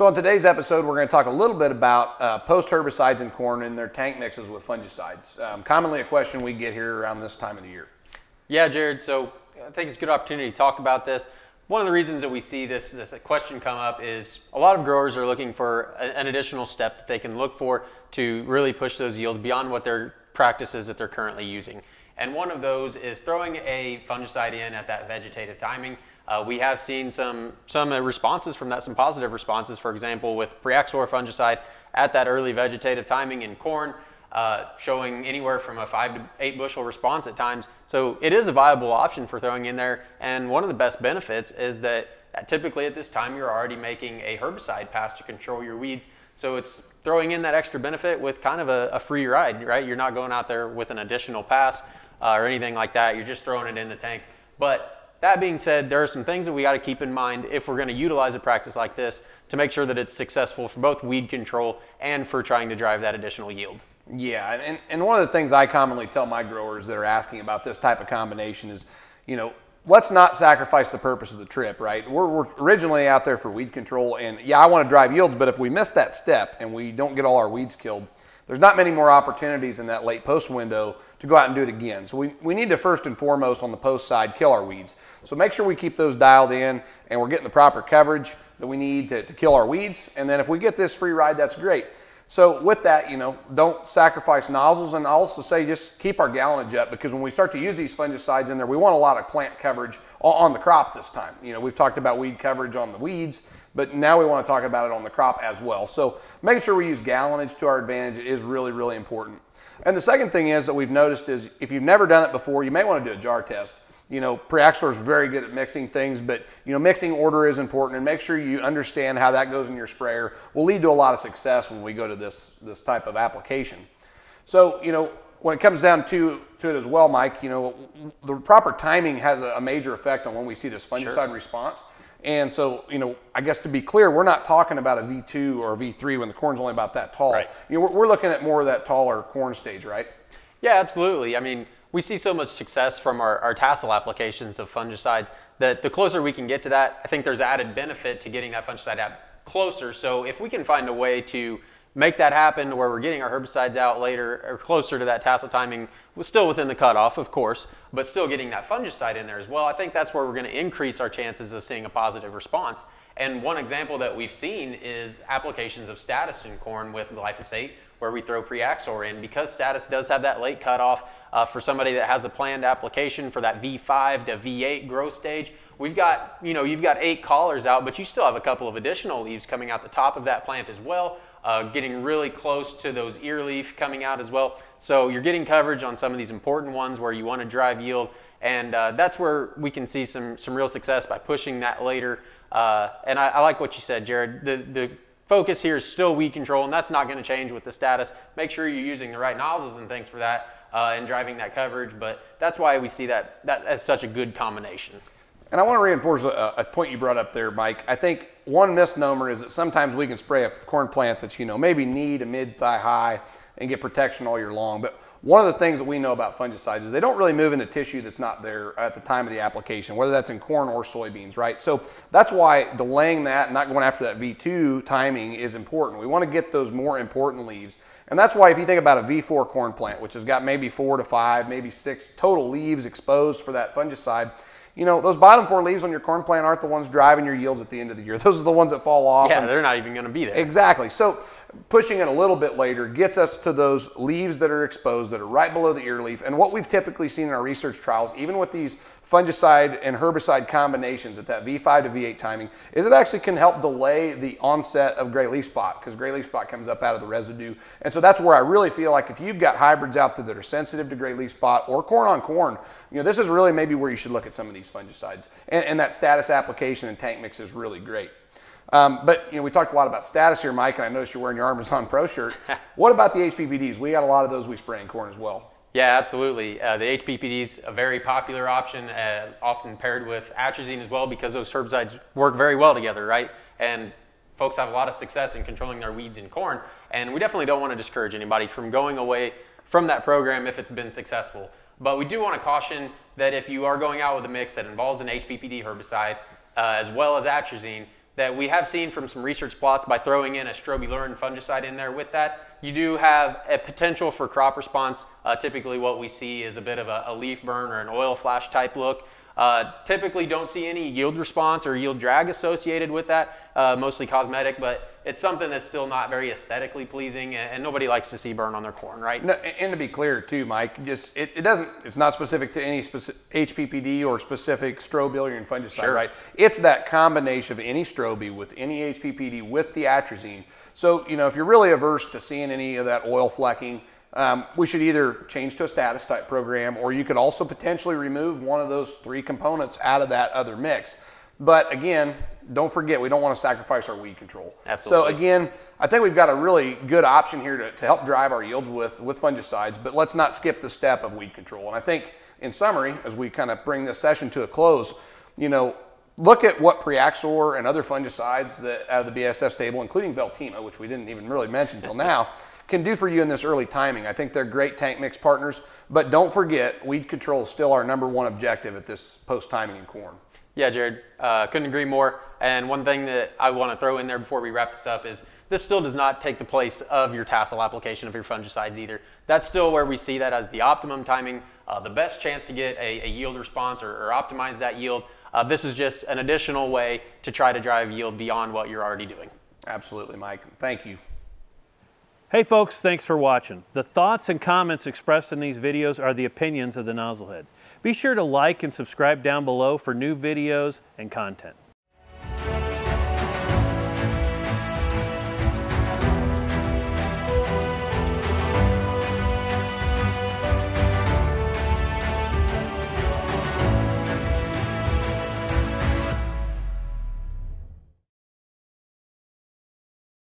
So on today's episode, we're going to talk a little bit about uh, post herbicides in corn and their tank mixes with fungicides. Um, commonly a question we get here around this time of the year. Yeah, Jared. So I think it's a good opportunity to talk about this. One of the reasons that we see this, this question come up is a lot of growers are looking for an additional step that they can look for to really push those yields beyond what their practices that they're currently using. And one of those is throwing a fungicide in at that vegetative timing. Uh, we have seen some, some responses from that, some positive responses, for example, with Priaxor fungicide at that early vegetative timing in corn, uh, showing anywhere from a five to eight bushel response at times. So it is a viable option for throwing in there. And one of the best benefits is that typically at this time you're already making a herbicide pass to control your weeds. So it's throwing in that extra benefit with kind of a, a free ride, right? You're not going out there with an additional pass uh, or anything like that. You're just throwing it in the tank. But that being said, there are some things that we got to keep in mind if we're going to utilize a practice like this to make sure that it's successful for both weed control and for trying to drive that additional yield. Yeah, and, and one of the things I commonly tell my growers that are asking about this type of combination is, you know, let's not sacrifice the purpose of the trip, right? We're, we're, originally out there for weed control, and yeah, I want to drive yields, but if we miss that step and we don't get all our weeds killed, there's not many more opportunities in that late post window to go out and do it again. So we, we need to first and foremost on the post side kill our weeds. So make sure we keep those dialed in and we're getting the proper coverage that we need to, to kill our weeds. And then if we get this free ride, that's great. So with that, you know, don't sacrifice nozzles and I also say just keep our gallonage up because when we start to use these fungicides in there, we want a lot of plant coverage on the crop this time. You know, we've talked about weed coverage on the weeds, but now we want to talk about it on the crop as well. So making sure we use gallonage to our advantage is really, really important. And the second thing is that we've noticed is if you've never done it before, you may want to do a jar test you know, Priaxor is very good at mixing things, but you know, mixing order is important, and make sure you understand how that goes in your sprayer. Will lead to a lot of success when we go to this this type of application. So, you know, when it comes down to to it as well, Mike, you know, the proper timing has a, major effect on when we see this fungicide sure. response. And so, you know, I guess to be clear, we're not talking about a V2 or a V3 when the corn's only about that tall. Right. You know, we're, we're looking at more of that taller corn stage, right? Yeah, absolutely. I mean, we see so much success from our, our tassel applications of fungicides that the closer we can get to that, I think there's added benefit to getting that fungicide out closer. So if we can find a way to make that happen where we're getting our herbicides out later or closer to that tassel timing, still within the cutoff, of course, but still getting that fungicide in there as well, I think that's where we're going to increase our chances of seeing a positive response. And one example that we've seen is applications of status in corn with glyphosate where we throw Priaxor in. Because status does have that late cutoff uh, for somebody that has a planned application for that V5 to V8 growth stage, we've got, you know, you've got eight collars out, but you still have a couple of additional leaves coming out the top of that plant as well. Uh, getting really close to those ear leaf coming out as well. So you're getting coverage on some of these important ones where you want to drive yield. And uh, that's where we can see some, some real success by pushing that later. Uh, and I, I, like what you said, Jared. The, the focus here is still weed control, and that's not going to change with the status. Make sure you're using the right nozzles and things for that uh, and driving that coverage, but that's why we see that, that as such a good combination. And I want to reinforce a, a, point you brought up there, Mike. I think one misnomer is that sometimes we can spray a corn plant that's, you know, maybe knee to mid thigh high and get protection all year long. But one of the things that we know about fungicides is they don't really move into tissue that's not there at the time of the application, whether that's in corn or soybeans, right? So that's why delaying that and not going after that V2 timing is important. We want to get those more important leaves. And that's why if you think about a V4 corn plant, which has got maybe four to five, maybe six total leaves exposed for that fungicide, you know, those bottom four leaves on your corn plant aren't the ones driving your yields at the end of the year. Those are the ones that fall off. Yeah, they're not even going to be there. Exactly. So pushing it a little bit later gets us to those leaves that are exposed that are right below the ear leaf. And what we've typically seen in our research trials, even with these fungicide and herbicide combinations at that V5 to V8 timing, is it actually can help delay the onset of gray leaf spot because gray leaf spot comes up out of the residue. And so that's where I really feel like if you've got hybrids out there that are sensitive to gray leaf spot or corn on corn, you know, this is really maybe where you should look at some of these fungicides. And, and that status application and tank mix is really great. Um, but you know, we talked a lot about status here, Mike, and I noticed you're wearing your Armezon Pro shirt. what about the HPPDs? We got a lot of those we spray in corn as well. Yeah, absolutely. Uh, the HPPD is a very popular option, uh, often paired with atrazine as well, because those herbicides work very well together, right? And folks have a lot of success in controlling their weeds in corn. And we definitely don't want to discourage anybody from going away from that program if it's been successful. But we do want to caution that if you are going out with a mix that involves an HPPD herbicide, uh, as well as atrazine, that we have seen from some research plots by throwing in a strobilurin fungicide in there with that, you do have a potential for crop response. Uh, typically what we see is a bit of a, a leaf burn or an oil flash type look. Uh, typically don't see any yield response or yield drag associated with that, uh, mostly cosmetic, but it's something that's still not very aesthetically pleasing and, and, nobody likes to see burn on their corn, right? No, and to be clear too, Mike, just it, it doesn't, it's not specific to any specific HPPD or specific strobilurin fungicide, sure. right? It's that combination of any strobi with any HPPD with the atrazine. So, you know, if you're really averse to seeing any of that oil flecking, um, we should either change to a status type program or you could also potentially remove one of those three components out of that other mix. But again, don't forget, we don't want to sacrifice our weed control. Absolutely. So again, I think we've got a really good option here to, to help drive our yields with, with fungicides, but let's not skip the step of weed control. And I think in summary, as we kind of bring this session to a close, you know, look at what Priaxor and other fungicides that out of the BASF stable, including Veltima, which we didn't even really mention until now, can do for you in this early timing. I think they're great tank mix partners, but don't forget, weed control is still our number one objective at this post timing in corn. Yeah, Jared, uh, couldn't agree more. And one thing that I want to throw in there before we wrap this up is this still does not take the place of your tassel application of your fungicides either. That's still where we see that as the optimum timing, uh, the best chance to get a, a yield response or, or, optimize that yield. Uh, this is just an additional way to try to drive yield beyond what you're already doing. Absolutely, Mike. Thank you. Hey folks, thanks for watching. The thoughts and comments expressed in these videos are the opinions of the Nozzlehead. Be sure to like and subscribe down below for new videos and content.